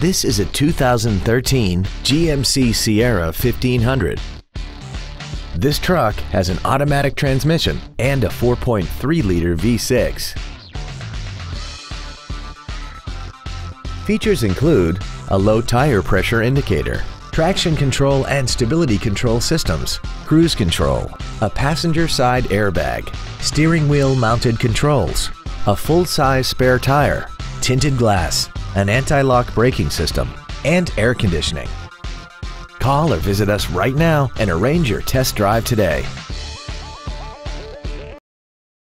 This is a 2013 GMC Sierra 1500. This truck has an automatic transmission and a 4.3-liter V6. Features include a low tire pressure indicator, traction control and stability control systems, cruise control, a passenger side airbag, steering wheel mounted controls, a full-size spare tire, tinted glass, an anti-lock braking system, and air conditioning. Call or visit us right now and arrange your test drive today.